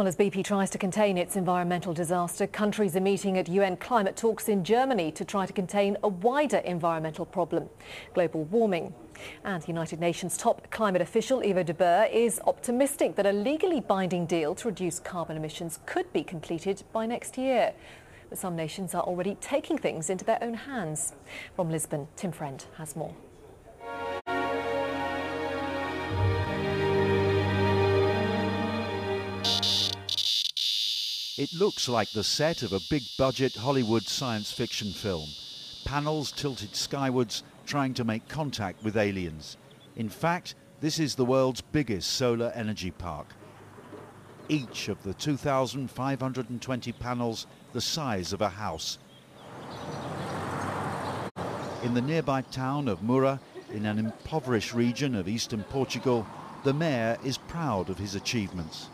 Well, as BP tries to contain its environmental disaster, countries are meeting at UN climate talks in Germany to try to contain a wider environmental problem, global warming. And the United Nations top climate official Yvo de Boer is optimistic that a legally binding deal to reduce carbon emissions could be completed by next year. But some nations are already taking things into their own hands. From Lisbon, Tim Friend has more. It looks like the set of a big budget Hollywood science fiction film. Panels tilted skywards, trying to make contact with aliens. In fact, this is the world's biggest solar energy park. Each of the 2,520 panels the size of a house. In the nearby town of Moura, in an impoverished region of eastern Portugal, the mayor is proud of his achievements.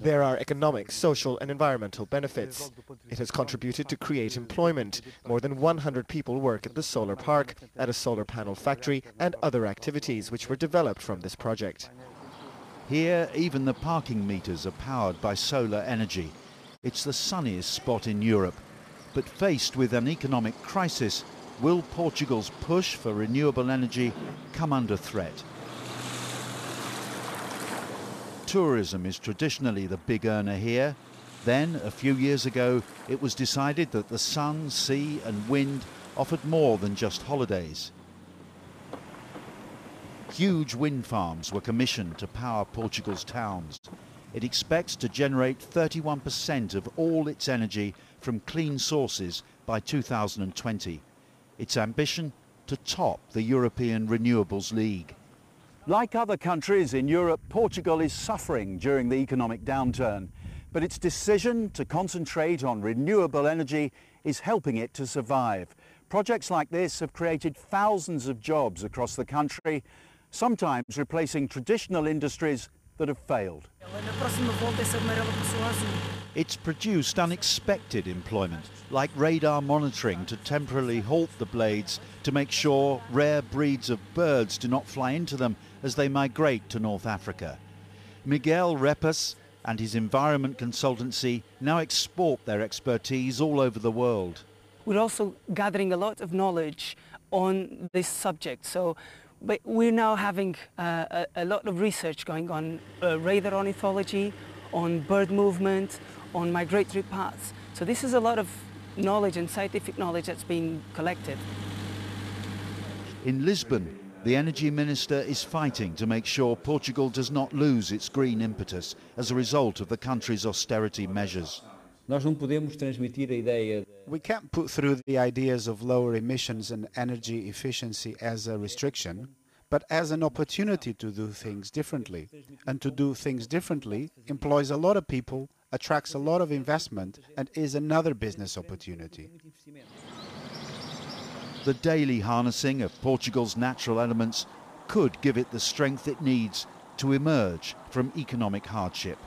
There are economic, social and environmental benefits. It has contributed to create employment. More than 100 people work at the solar park, at a solar panel factory and other activities which were developed from this project. Here, even the parking meters are powered by solar energy. It's the sunniest spot in Europe. But faced with an economic crisis, will Portugal's push for renewable energy come under threat? Tourism is traditionally the big earner here. Then, a few years ago, it was decided that the sun, sea and wind offered more than just holidays. Huge wind farms were commissioned to power Portugal's towns. It expects to generate 31% of all its energy from clean sources by 2020 its ambition to top the European Renewables League. Like other countries in Europe, Portugal is suffering during the economic downturn, but its decision to concentrate on renewable energy is helping it to survive. Projects like this have created thousands of jobs across the country, sometimes replacing traditional industries that have failed. It's produced unexpected employment, like radar monitoring to temporarily halt the blades to make sure rare breeds of birds do not fly into them as they migrate to North Africa. Miguel Repas and his environment consultancy now export their expertise all over the world. We're also gathering a lot of knowledge on this subject. So but we're now having uh, a, a, lot of research going on uh, radar ornithology, on bird movement, on migratory paths. So this is a lot of knowledge and scientific knowledge that's being collected. In Lisbon, the energy minister is fighting to make sure Portugal does not lose its green impetus as a result of the country's austerity measures. We can't put through the ideas of lower emissions and energy efficiency as a restriction, but as an opportunity to do things differently. And to do things differently employs a lot of people attracts a lot of investment and is another business opportunity. The daily harnessing of Portugal's natural elements could give it the strength it needs to emerge from economic hardship.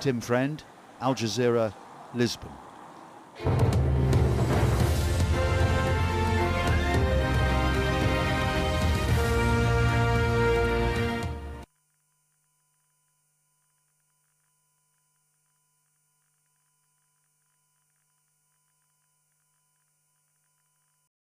Tim Friend, Al Jazeera, Lisbon.